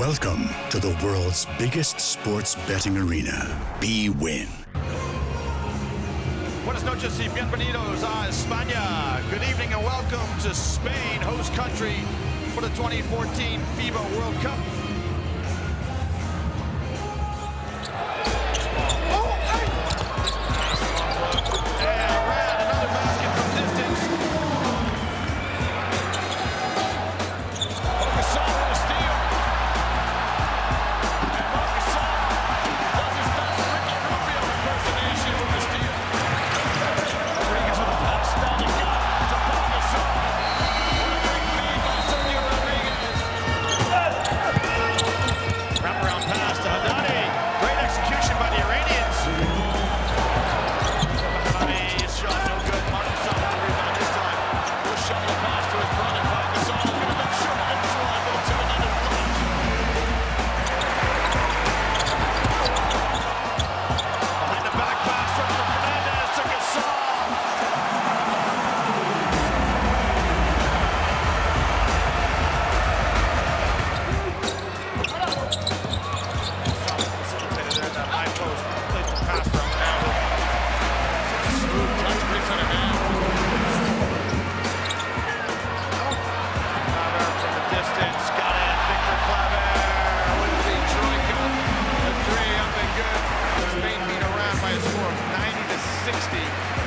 Welcome to the world's biggest sports betting arena, BWin. Buenas noches y bienvenidos a España. Good evening and welcome to Spain, host country for the 2014 FIBA World Cup. City.